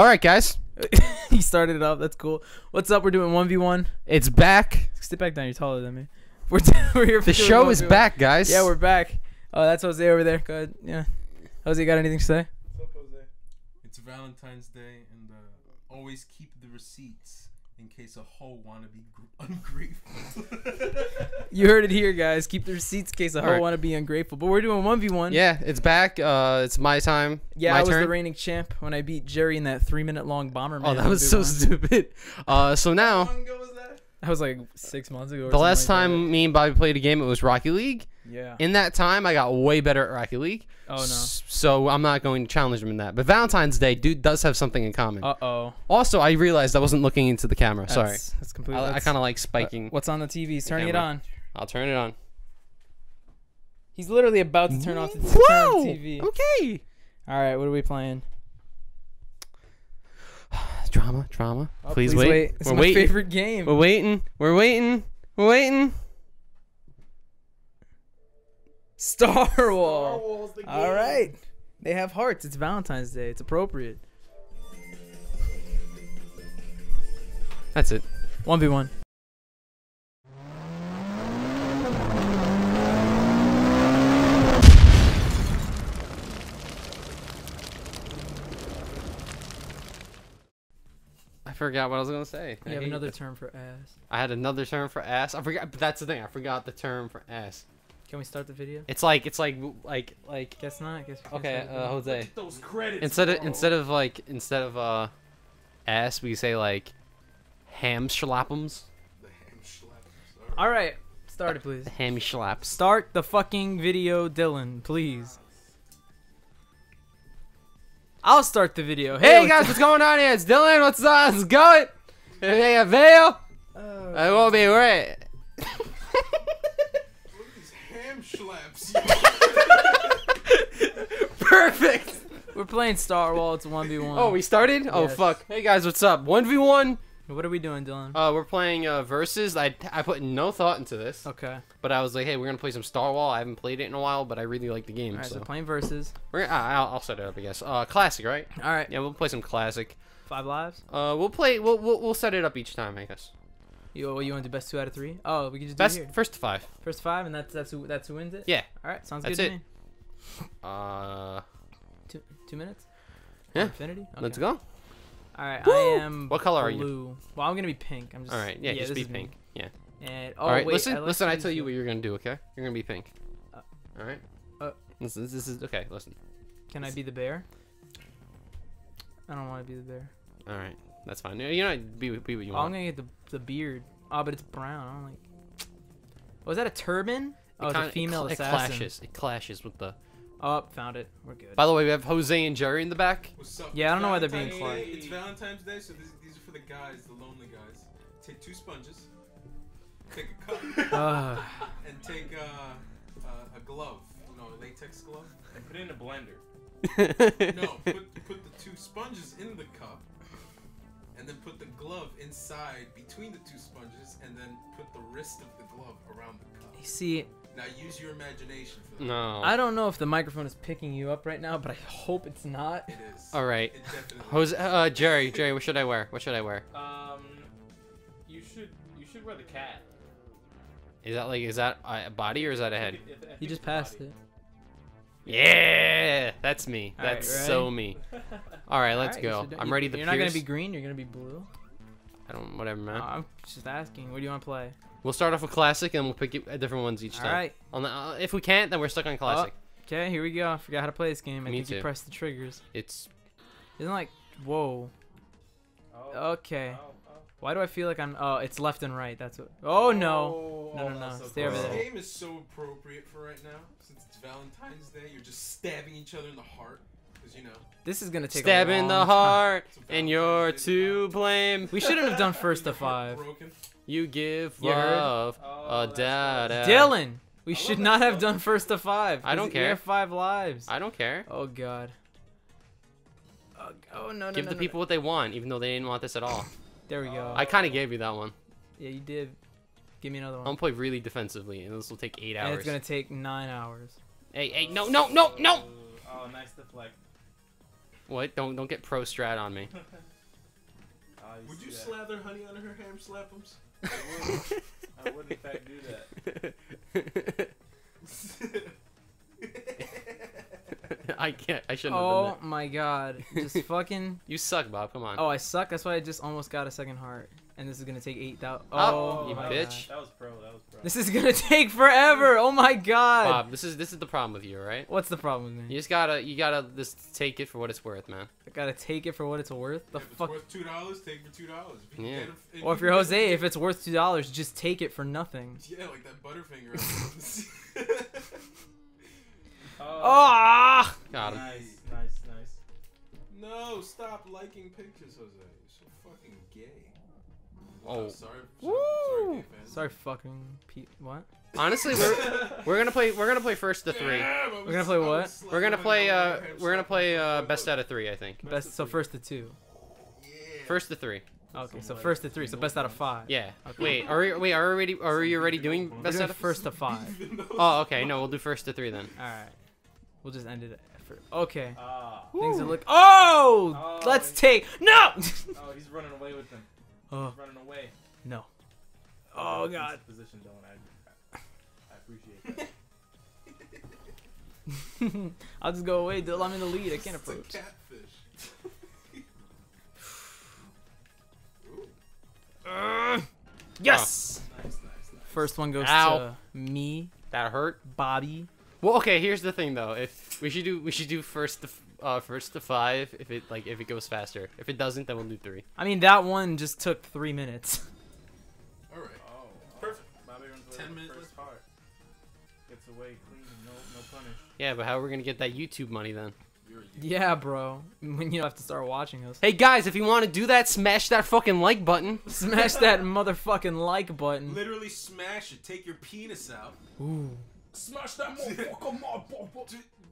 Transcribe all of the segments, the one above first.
All right, guys, he started it off. That's cool. What's up? We're doing one v one. it's back. Sit back down. You're taller than me. We're, we're here. For The doing show is 1v1. back, guys. Yeah, we're back. Oh, that's Jose over there. Go ahead. Yeah. Jose, got anything to say? What's up, Jose? It's Valentine's Day, and uh, always keep the receipts in case a hoe wanna be ungrateful. You heard it here, guys. Keep the receipts in case I hoe Alright. want to be ungrateful. But we're doing one v one. Yeah, it's back. Uh, it's my time. Yeah, my I was turn. the reigning champ when I beat Jerry in that three minute long bomber. Oh, that was so 1v1. stupid. Uh, so How now long ago was that? That was like six months ago. or the last like time me and Bobby played a game, it was Rocket League. Yeah. In that time, I got way better at Rocket League. Oh no. So I'm not going to challenge him in that. But Valentine's Day, dude, does have something in common. Uh oh. also, I realized I wasn't looking into the camera. Sorry. That's, that's completely. I, I kind of like uh, spiking. What's on the TV? He's turning it on. I'll turn it on. He's literally about to turn off the Whoa! TV. Okay. All right, what are we playing? drama, drama. Oh, please, please, wait. wait. This We're my waiting. favorite game. We're waiting. We're waiting. We're waiting. Starwhal. Star Wars All right. They have hearts. It's Valentine's Day. It's appropriate. That's it. 1v1. Forgot what I was gonna say. I You have another this. term for ass. I had another term for ass. I forgot. But that's the thing. I forgot the term for ass. Can we start the video? It's like it's like like like. Guess not. Guess. Okay, start the uh, video. Jose. Those credits. Instead of bro. instead of like instead of uh, ass, we say like, ham schlappums. The ham schlappers. All right. All right. Start it, please. Hammy schlaps. Start the fucking video, Dylan, please. I'll start the video. Hey what's guys, what's going on here? It's Dylan. What's up? It's going. Hey, Avail. up? Uh, I won't be right. Look at these ham schlaps. Perfect. We're playing Starwhal. It's one v one. Oh, we started? Oh fuck. Hey guys, what's up? 1v1. What are we doing, Dylan? Uh we're playing uh versus. I I put no thought into this. okay. But I was like, hey, we're going to play some Starwhal. I haven't played it in a while, but I really like the game. All right. So, so playing versus. we're gonna, uh, I'll, I'll set it up, I guess. Uh classic, right? All right. Yeah, we'll play some classic. Five lives. Uh we'll play we'll we'll, we'll set it up each time, I guess. You you want to do best two out of three? Oh, we can just Best do it here. first to 5. First five, and that's that's who that's who wins it. Yeah. All right. Sounds That's good it. to me. Uh Two two minutes. Yeah. Infinity. Okay. let's go. All right. Woo! I am. What color are you? blue. Well, I'm gonna be pink. I'm just. All right. Yeah, just this be is me. pink. Yeah. And oh All right, wait, listen, I listen. I tell you what you're gonna do. Okay, you're gonna be pink. Uh, All right. uh, this, is, this is okay. Listen. Can I be the bear? I don't want to be the bear. All right, that's fine. You know, be, be what you Oh, I'm gonna get the the beard. Oh, but it's brown. I don't like. Was that a turban? Oh, it it's a kinda- female it, assassin. clashes. It clashes with the. Oh, found it. We're good. By the way, we have Jose and Jerry in the back. What's up? Yeah, I don't It's know why they're being Valentine's quiet. It's Valentine's Day, so these, these are for the guys, the lonely guys. Take two sponges, take a cup, Uh, and take uh, uh, a glove. You know, a latex glove. and put it in a blender. No, put put the two sponges in the cup, and then put the glove inside between the two sponges, and then put the wrist of the glove around the cup. you see, Now use your imagination for that. no. I don't know if the microphone is picking you up right now, but I hope it's not. It is. All right. It. Jose, uh, Jerry, Jerry, what should I wear? What should I wear? Um, you should you should wear the cat. Is that like is that a body or is that a head? I think- You just it's body. passed it. Yeah, that's me. All right, That's ready? so me. All right, let's Alright, go. should I'm ready to You're not gonna be green. You're gonna be blue. I don't whatever, man. Uh, I'm just asking. What do you want to play? We'll start off with classic and we'll pick different ones each All time. right. On the, uh, if we can't, then we're stuck on classic. Okay, here we go. I forgot how to play this game. I Me think too. you press the triggers. It's Isn't like whoa. Oh, Okay. oh, oh. Why do I feel like I'm? Oh, it's left and right. That's what. Oh no. Oh, No, no, oh, no, so stay over This game is so appropriate for right now, since it's Valentine's Day. You're just stabbing each other in the heart, because you know. This is gonna take stab a in the heart, and you're to blame. We shouldn't have done first to five. You give You love Oh, a that's da da. Dylan, we I should not have done first to five. I don't 'cause We care. have five lives. I don't care. Oh god. Oh, oh no no Give no, the no, people what they want, even though they didn't want this at all. There we go. I kind of gave you that one. yeah, you did. Give me another one. I'm one. gonna play really defensively, and this will take eight And hours. it's gonna take nine hours. Hey, hey, no, no, no, no! Oh, nice deflect. What? Don't don't get pro strat on me. Oh, Would you that. slather honey on her ham slap'ems? I would. I would in fact do that. I can't. I shouldn't have Oh done that. Oh my god. Just fucking. You suck, Bob. Come on. Oh, I suck. That's why I just almost got a second heart. And this is gonna take eight thousand. Oh, Oh, you my bitch. God. That was pro. That was pro. This is gonna take forever. Oh my god. Bob, this is this is the problem with you, right? What's the problem with me? You just gotta you gotta just take it for what it's worth, man. I gotta take it for what it's worth. The if it's fuck. worth two dollars, take it for two dollars. If you can Yeah. get it- if Or if you you're Jose, it- if it's worth two dollars, just take it for nothing. yeah, like that Butterfinger. Oh, Ah! Got him. nice, nice, nice. no, stop liking pictures, Jose. You're so fucking gay. Oh. Wow, sorry. sorry, Woo! sorry. Sorry, fucking Pete. What? Honestly, we're we're gonna play we're gonna play first to three. Yeah, We're gonna play what? We're gonna play uh we're gonna play uh best out of three, I think. Best Best. So three. first to two. Yeah. First to three. Okay, so first to three. So best out of five. Yeah. Okay. Wait, are we wait are we already are we already doing We're best doing out of first to five. Oh, okay. No, we'll do first to three then. All right. We'll just end it at. Okay. Ah. Things are look. Oh! Oh, Let's take. No! Oh, he's running away with them. Oh He's running away. no. Oh Decent god. Position, don't I? I appreciate that. I'll just go away. Dill. I'm in the lead. I can't It's a approach. catfish. Ooh, Ugh. yes. nice, nice, nice. First one goes Ow. to me, That hurt. Bobby. Well, okay. Here's the thing though. If we should do we should do first to f- uh first to five if it like if it goes faster. If it doesn't, then we'll do three. I mean, that one just took three minutes. All right. Oh, Perfect. Bobby runs Ten with the minutes first part. Gets away clean, no, no punish. Yeah, but how are we gonna get that YouTube money then? Yeah, bro. When you have to start watching us. Hey guys, if you want to do that, smash that fucking like button. Smash that motherfucking like button. literally smash it. Take your penis out. Ooh. Smash that motherfucker, motherfucker. Bro,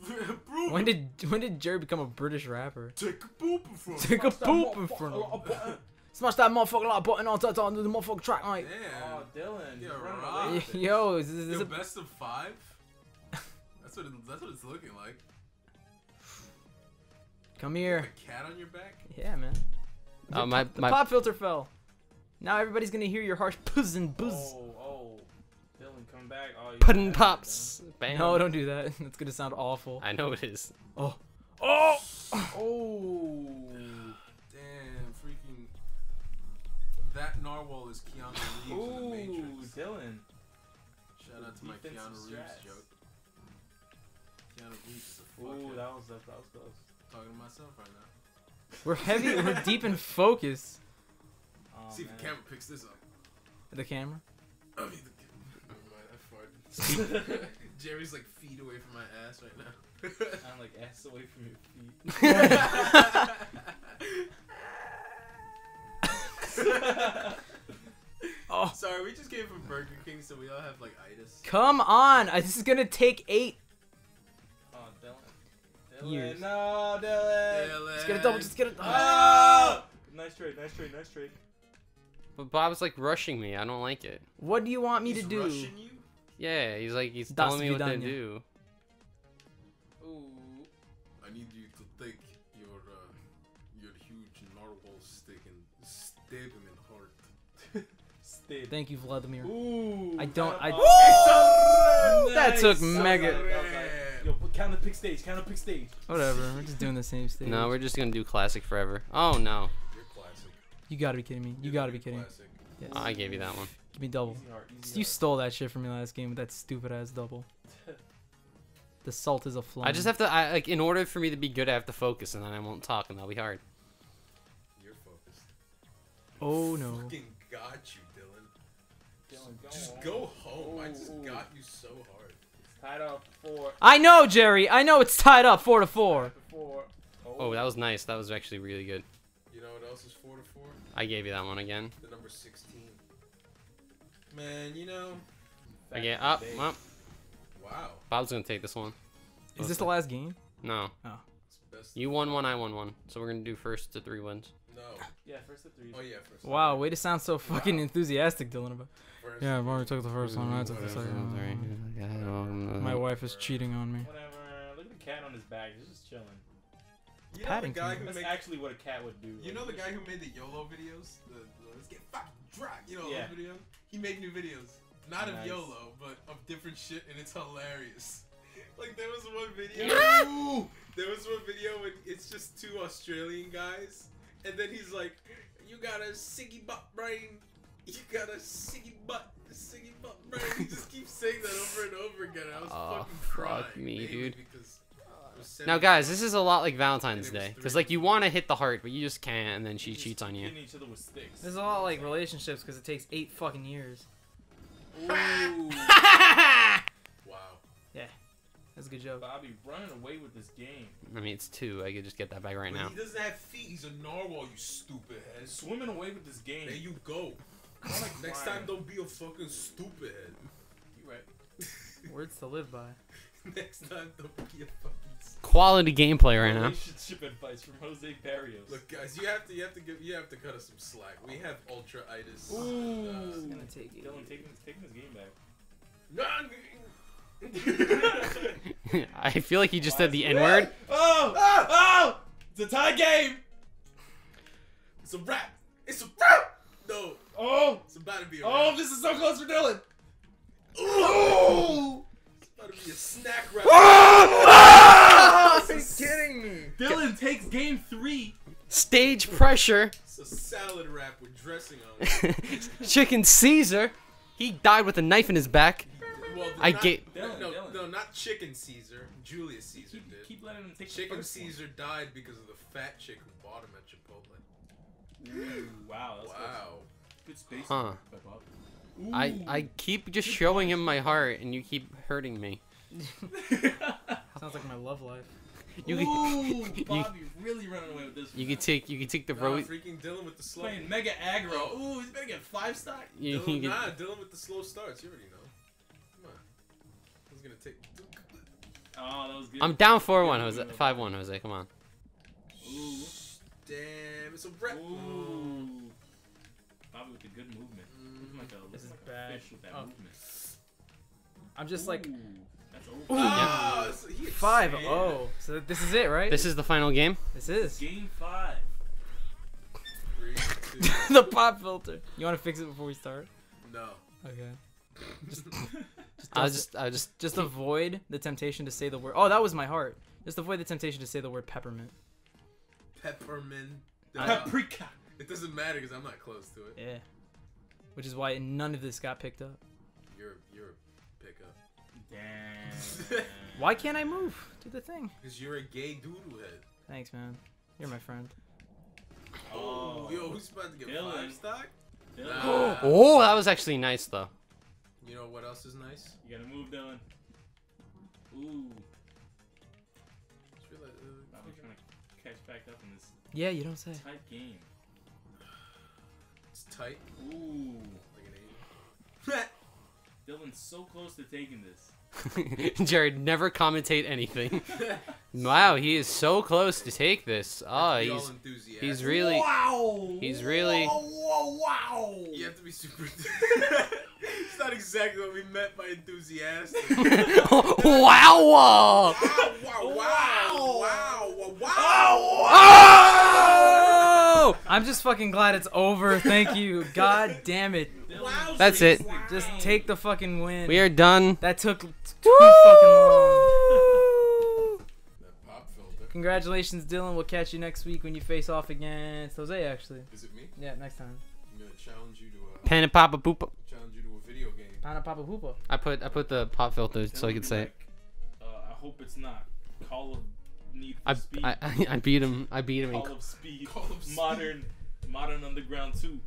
When did when did Jerry become a British rapper? take a poop from? Take a poop in front of him. Smash that motherfucking like button on, on, on the motherfucking track, mate. Oh, Damn. Dylan. he's Yeah, right. away with it. Yo, is this, is this Yo, a, best of five. That's what it, that's what it's looking like. come here? have a cat on your back. Yeah, man. Uh, my The my pop filter fell. Now everybody's gonna hear your harsh buzz and buzz. Oh, it, pops. Bam. No, don't do that. That's gonna sound awful. I know it is. Oh. Oh. Oh. Damn, freaking. That narwhal is Keanu Reeves in the Matrix. Ooh, Dylan. Shout out to my Defensive Keanu Reeves strats. joke. Keanu Reeves is a Ooh, that was that was close. Talking to myself right now. We're heavy. we're deep in focus. Oh, See if man. the camera picks this up. The camera. I mean, the camera. Never mind, I farted. Jerry's like feet away from my ass right now. I'm like ass away from your feet. Oh, Sorry, we just came from Burger King, so we all have like itis. come on! Uh, this is gonna take eight. Oh, Dylan. Dylan, Years. no, Dylan. Just get a double. Just get a. Oh! Nice trade, nice trade, nice trade. But Bob's like rushing me. I don't like it. What do you want me He's to do? rushing you? Yeah, he's like he's Das telling me what to do. Ooh. I need you to take your uh, your huge narwhal stick and stab him in the heart. Stayed. Thank you, Vladimir. Ooh. I don't- I- Woo! That took mega- Yo, put- count the pick stage. Count the pick stage. Whatever. We're just doing the same stage. No, we're just gonna do classic forever. Oh no, You're classic. You gotta be kidding me. You gotta be kidding. Classic. Yes. I gave you that one. Give me double. Easy heart, easy You heart. stole that shit from me last game with that stupid ass double. The salt is a flame. I just have to. I like in order for me to be good, I have to focus, and then I won't talk, and that'll be hard. You're focused. Oh no. Fucking got you, Dylan. Dylan, go Just on. go home. I just got you so hard. It's tied up four. I know, Jerry. I know it's tied up four to four. Four. Oh, that was nice. That was actually really good. You know what else is four to four? I gave you that one again. The number sixteen. Man, you know. Again, up, up. Wow. Bob's gonna take this one. Is this the last game? No, oh. It's best. you won one, I won one. So we're gonna do first to three wins. No. Yeah, first the three. Oh yeah, first. Wow, way to sound so fucking Wow. enthusiastic, Dylan. About. First. Yeah, I've already took the first one. I took the second one. My wife is cheating on me. Whatever. Look at the cat on his back. He's just chilling. You know the guy who That's made actually what a cat would do. You know the guy who made the YOLO videos? The, the let's get fucking drunk, you know Yeah. those videos? He made new videos. Not of YOLO, but of different shit and it's hilarious. Like there was one video There was one video when it's just two Australian guys and then he's like, You got a siggy butt brain. You got a siggy butt, a siggy butt brain. He just keeps saying that over and over again. I was Oh, fucking fuck me, dude. Because it was Now, guys, this is a lot like Valentine's And Day, because like you want to hit the heart, but you just can't, and then she Just cheats on you. hitting each other with. This is a lot like relationships because it takes eight fucking years. Ooh, Wow. Yeah. That's a good joke. Bobby running away with this game. I mean, it's two. I could just get that back right But now. He doesn't have feet. He's a narwhal, you stupid head. Swimming away with this game. There you go. Like Next time, don't be a fucking stupid head. You right. Words to live by. Next time, don't be a fucking. St- Quality gameplay right now. Relationship advice from Jose Barrios. Look, guys, you have to, you have to give, you have to cut us some slack. We have ultra itis. Ooh. It's gonna take you. Dylan taking taking his game back. I feel like he just said the N word. Oh! Ah! Oh! It's a tie game! it's a wrap. It's a wrap. No, Oh! it's about to be a oh, wrap. Oh, this is so close for Dylan! Ooh. It's about to be a snack wrap. Ah! Ah! Are you kidding me? Dylan takes game three. Stage pressure. It's a salad wrap with dressing on it. Chicken Caesar. He died with a knife in his back. Well, I not, get- No, no, no, not Chicken Caesar. Julius Caesar Keep, did. keep letting him take the Chicken first one. Caesar died because of the fat chick who bought him at Chipotle. Ooh, wow, that's Wow. good space. Huh. By I, I keep just showing him my heart, and you keep hurting me. Sounds like my love life. You Ooh, could, Bobby really running away with this. you one. could take you could take the Nah, road. freaking Dylan with the slow. playing mega aggro. Oh. Ooh, he's better get five stock. You, Dylan, you could, nah, Dylan with the slow starts. You already know. Come on. He's gonna take. Oh, that was good. I'm down four one, Yeah, Jose. Five one, Jose. Come on. Ooh. Damn, it's a wrap. Ooh. Bobby with the good movement. Looking like a, This is like bad. fish with that Oh. movement. I'm just like Ooh, that's over. Ah, so he had five sand. oh. So this is it, right? This is the final game. This is Game five. Three, two, the pop filter. You want to fix it before we start? no. Okay. Just, I just I just Just avoid the temptation to say the word. Oh, that was my heart. Just avoid the temptation to say the word peppermint. Peppermint. Paprika. it doesn't matter because I'm not close to it. Yeah. Which is why none of this got picked up. You're you're a pickup. Damn. Why can't I move? Do the thing. Because you're a gay doodle head. Thanks, man. You're my friend. Oh, yo, who's about to get Dylan. five stock? Nah. Oh, that was actually nice though. You know what else is nice? You gotta move, Dylan. Ooh. Just realize, uh, Bobby trying to catch back up in this Yeah, you don't say. Type game. It's tight. Ooh. Like an Dylan's so close to taking this. Jared never commentate anything. Wow, he is so close to take this. Oh, he's he's really Wow. he's really- Whoa, wow. You have to be super. it's not exactly what we meant by enthusiastic. wow. wow! Wow! Wow! Wow! Wow! Wow! Oh! oh I'm just fucking glad it's over. Thank you. God damn it. That's it. Just take the fucking win. We are done. That took t- too fucking long. That pop filter. Congratulations, Dylan. We'll catch you next week when you face off against Jose. Actually, Is it me? yeah, next time. I'm gonna challenge you to a Pen and Papa Poopa. challenge you to a video game. Pana Papa Hoopa. I put I put the pop filter so I Dylan could be say it. Uh, I hope it's not Call of Need for I, Speed. I I beat him. I beat him. in of Speed. Call of Speed. Modern, Modern Underground 2.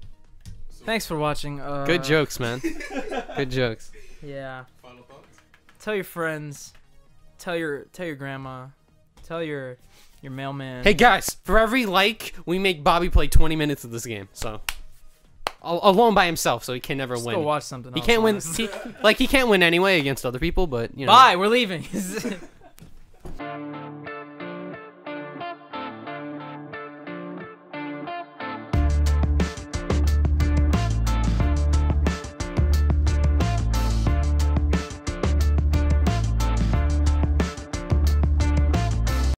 So, Thanks for watching. Uh, Good jokes, man. Good jokes. Yeah. Final thoughts? Tell your friends. Tell your tell your grandma. Tell your your mailman. Hey guys, for every like, we make Bobby play 20 minutes of this game. So, alone by himself, so he can never Just win. go watch something. He can't win. He, like he can't win anyway against other people, but you know. Bye. We're leaving.